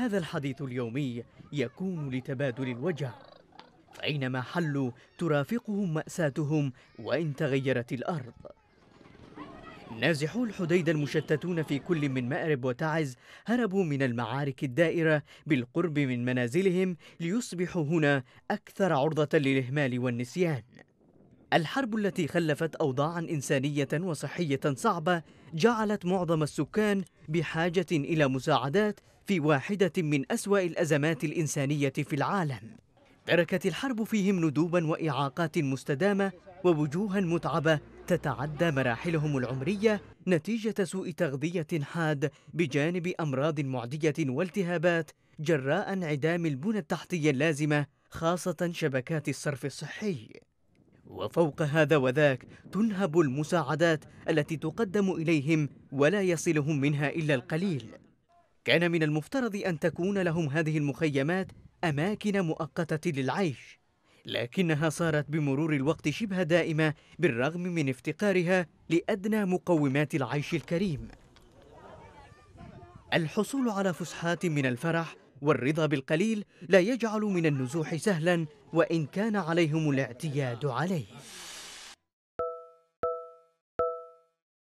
هذا الحديث اليومي يكون لتبادل الوجع فأينما حلوا ترافقهم مأساتهم وإن تغيرت الأرض. نازحو الحديدة المشتتون في كل من مأرب وتعز هربوا من المعارك الدائرة بالقرب من منازلهم ليصبحوا هنا أكثر عرضة للإهمال والنسيان. الحرب التي خلفت أوضاعا إنسانية وصحية صعبة جعلت معظم السكان بحاجة إلى مساعدات في واحدة من أسوأ الأزمات الإنسانية في العالم. تركت الحرب فيهم ندوبا وإعاقات مستدامة ووجوها متعبة تتعدى مراحلهم العمرية نتيجة سوء تغذية حاد بجانب أمراض معدية والتهابات جراء انعدام البنى التحتية اللازمة خاصة شبكات الصرف الصحي. وفوق هذا وذاك تنهب المساعدات التي تقدم إليهم ولا يصلهم منها إلا القليل. كان من المفترض أن تكون لهم هذه المخيمات أماكن مؤقتة للعيش لكنها صارت بمرور الوقت شبه دائمة بالرغم من افتقارها لأدنى مقومات العيش الكريم. الحصول على فسحات من الفرح والرضا بالقليل لا يجعل من النزوح سهلا وإن كان عليهم الاعتياد عليه.